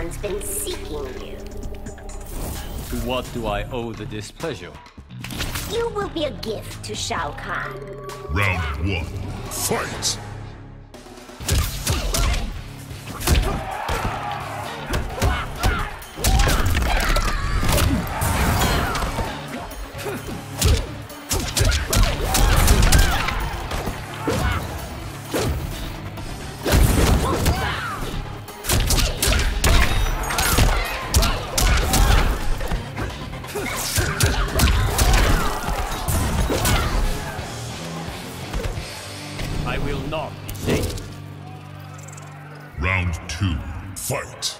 This one's been seeking you. To what do I owe the displeasure? You will be a gift to Shao Kahn. Round one, fight! Not be safe. Round two, fight!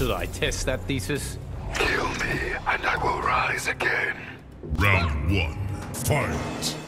Should I test that thesis? Kill me, and I will rise again. Round one, fight!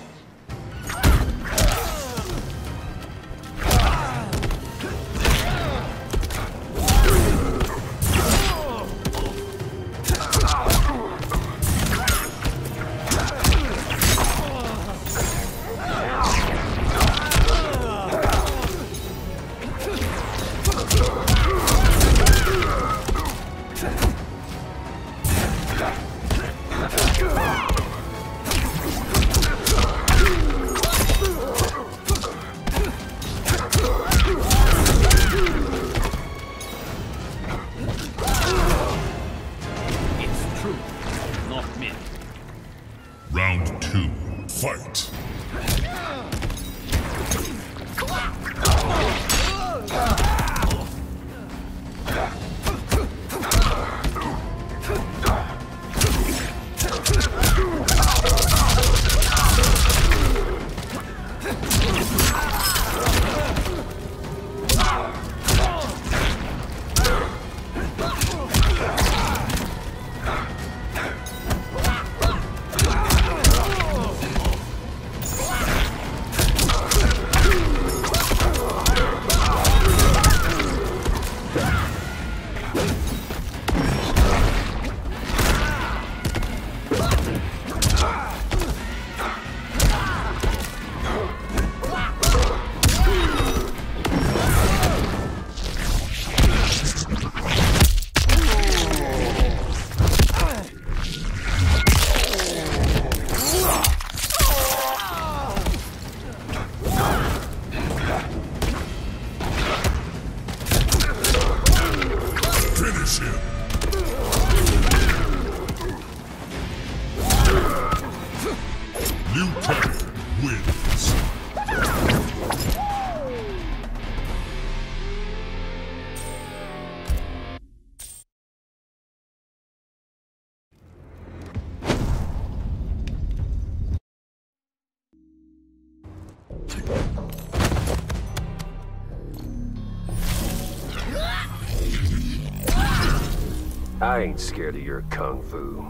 I ain't scared of your kung fu.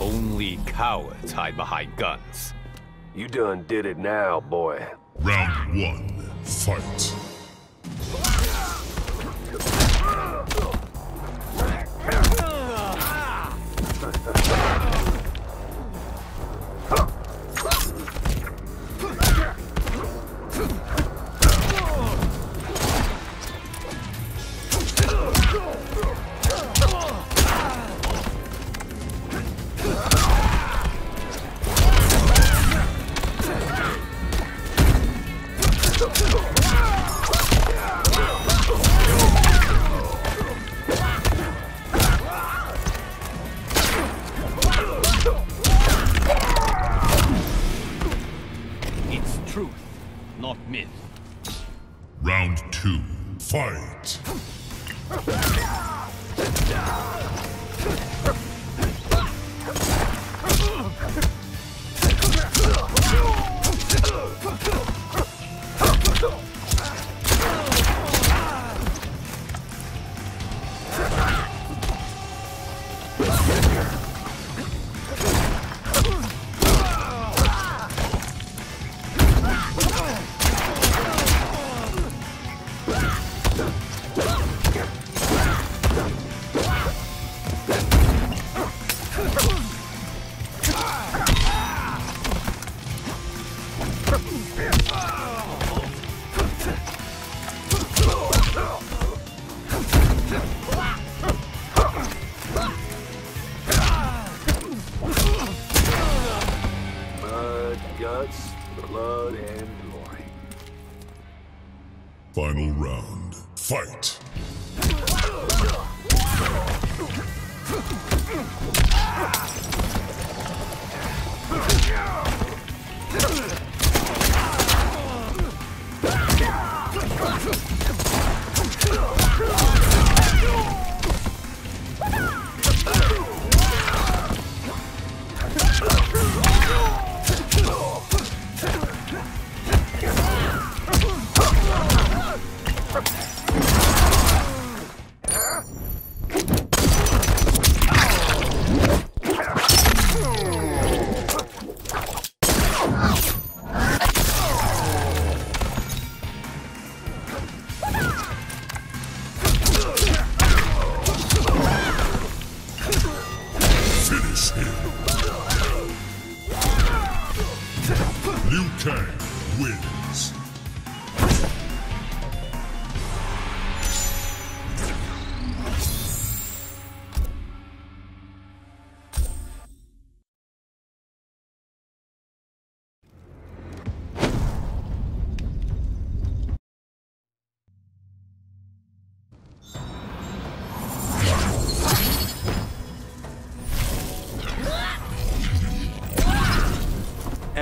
Only cowards hide behind guns. You done did it now, boy. Round one, fight. Not myth. Round two, fight. Final round, fight.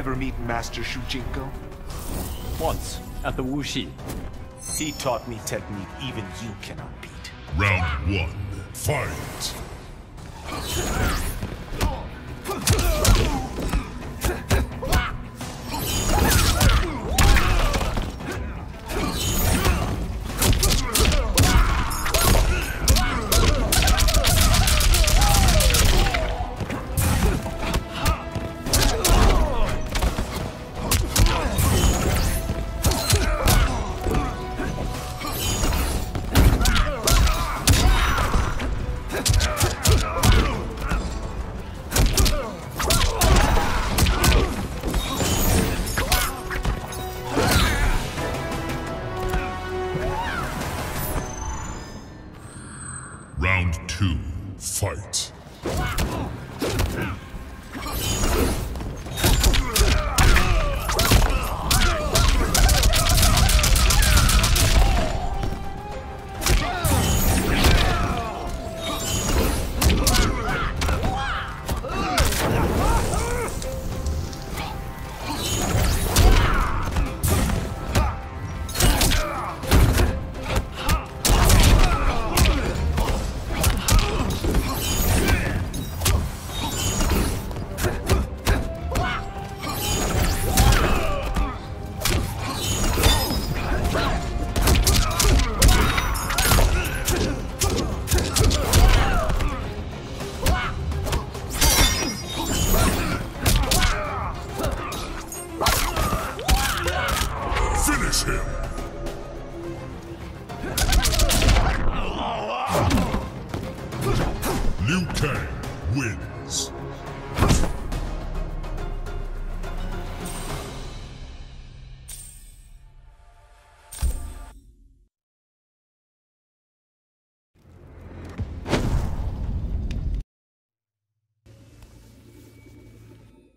Ever meet Master Shujinko? Once, at the Wu Shi. He taught me technique even you cannot beat. Round one, fight.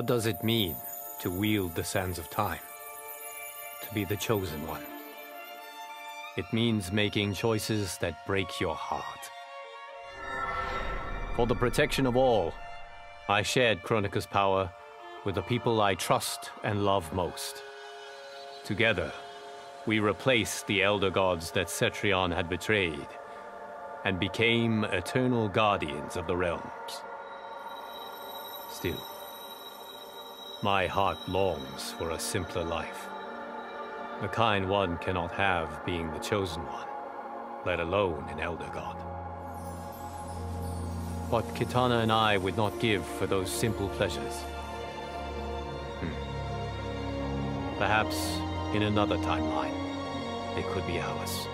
What does it mean to wield the sands of time? To be the chosen one? It means making choices that break your heart. For the protection of all, I shared Kronika's power with the people I trust and love most. Together, we replaced the elder gods that Cetrion had betrayed and became eternal guardians of the realms. Still, my heart longs for a simpler life. The kind one cannot have being the chosen one, let alone an elder god. What Kitana and I would not give for those simple pleasures. Hmm. Perhaps in another timeline, it could be ours.